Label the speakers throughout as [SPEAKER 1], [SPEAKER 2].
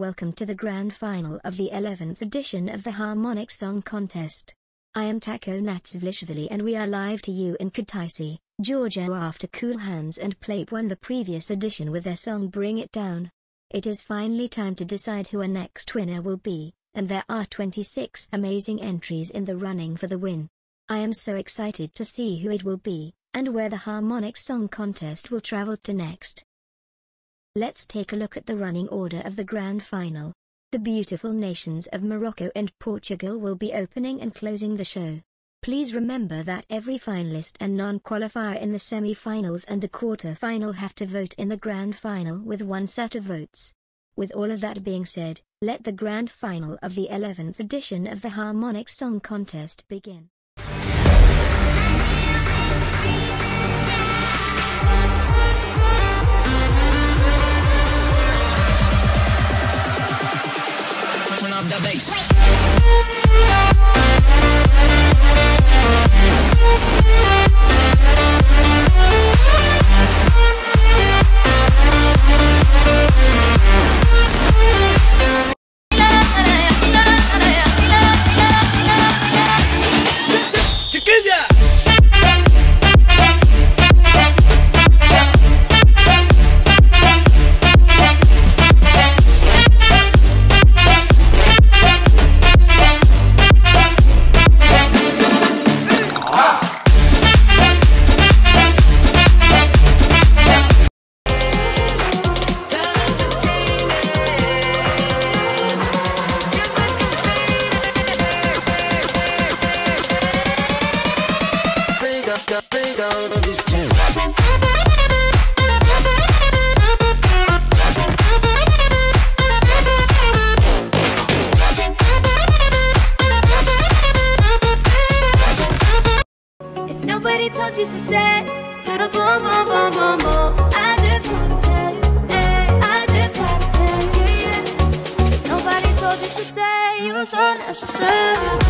[SPEAKER 1] welcome to the grand final of the 11th edition of the Harmonic Song Contest. I am Taco Natsvlishvili and we are live to you in Kutaisi, Georgia after Cool Hands and Playep won the previous edition with their song Bring It Down. It is finally time to decide who our next winner will be, and there are 26 amazing entries in the running for the win. I am so excited to see who it will be, and where the Harmonic Song Contest will travel to next. Let's take a look at the running order of the grand final. The beautiful nations of Morocco and Portugal will be opening and closing the show. Please remember that every finalist and non-qualifier in the semi-finals and the quarter-final have to vote in the grand final with one set of votes. With all of that being said, let the grand final of the 11th edition of the Harmonic Song Contest begin.
[SPEAKER 2] Turn
[SPEAKER 3] nobody told you today, you're a boom, boom, boom, boom, boom. I just wanna tell you, hey, I just gotta tell you. If nobody told you today, you were so necessary.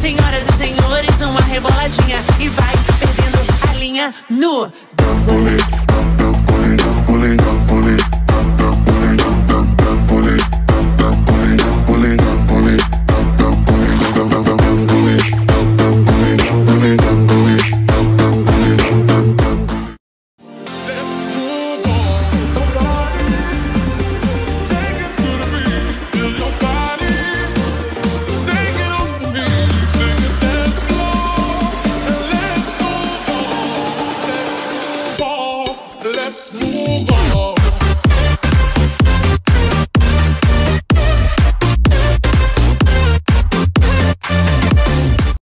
[SPEAKER 4] Senhoras e senhores, uma reboladinha e vai perdendo a linha no.
[SPEAKER 5] Let's move on.